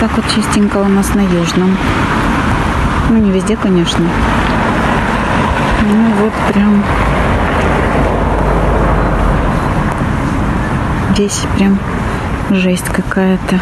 так вот чистенько у нас на Южном. Ну, не везде, конечно. Ну, вот прям здесь прям жесть какая-то.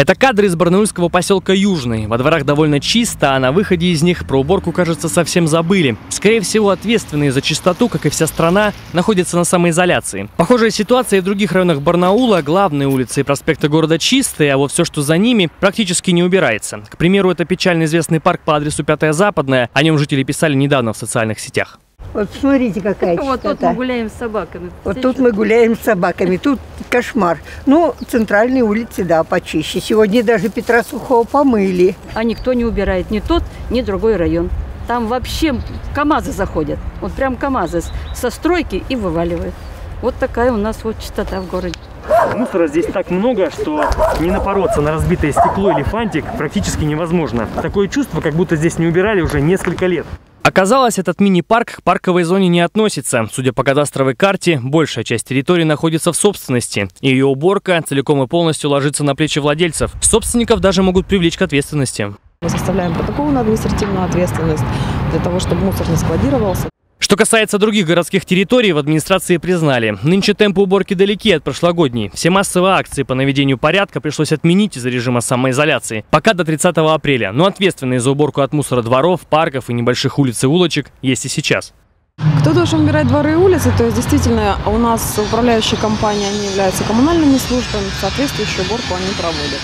Это кадры из барнаульского поселка Южный. Во дворах довольно чисто, а на выходе из них про уборку, кажется, совсем забыли. Скорее всего, ответственные за чистоту, как и вся страна, находятся на самоизоляции. Похожая ситуация и в других районах Барнаула. Главные улицы и проспекты города чистые, а вот все, что за ними, практически не убирается. К примеру, это печально известный парк по адресу Пятая Западная. О нем жители писали недавно в социальных сетях. Вот смотрите, какая Вот тут чистота. мы гуляем с собаками. Вот тут мы гуляем с собаками, тут кошмар. Ну, центральные улицы, да, почище. Сегодня даже Петра Сухого помыли. А никто не убирает ни тот, ни другой район. Там вообще КАМАЗы заходят. Вот прям КАМАЗы со стройки и вываливают. Вот такая у нас вот чистота в городе. Мусора здесь так много, что не напороться на разбитое стекло или фантик практически невозможно. Такое чувство, как будто здесь не убирали уже несколько лет. Оказалось, этот мини-парк к парковой зоне не относится. Судя по кадастровой карте, большая часть территории находится в собственности. И ее уборка целиком и полностью ложится на плечи владельцев. Собственников даже могут привлечь к ответственности. Мы составляем протокол на административную ответственность для того, чтобы мусор не складировался. Что касается других городских территорий, в администрации признали. Нынче темпы уборки далеки от прошлогодней. Все массовые акции по наведению порядка пришлось отменить из-за режима самоизоляции. Пока до 30 апреля. Но ответственные за уборку от мусора дворов, парков и небольших улиц и улочек есть и сейчас. Кто должен убирать дворы и улицы? То есть действительно у нас управляющие компании, они являются коммунальными службами, соответствующую уборку они проводят.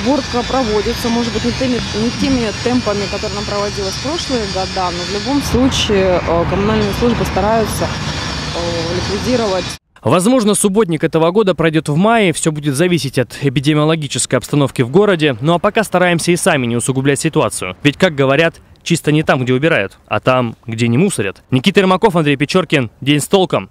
Уборка проводится, может быть, не теми, не теми темпами, которые нам проводилась в прошлые года, но в любом случае э, коммунальные службы стараются э, ликвидировать Возможно, субботник этого года пройдет в мае, все будет зависеть от эпидемиологической обстановки в городе, ну а пока стараемся и сами не усугублять ситуацию. Ведь, как говорят, чисто не там, где убирают, а там, где не мусорят. Никита Ермаков, Андрей Печоркин. День с толком.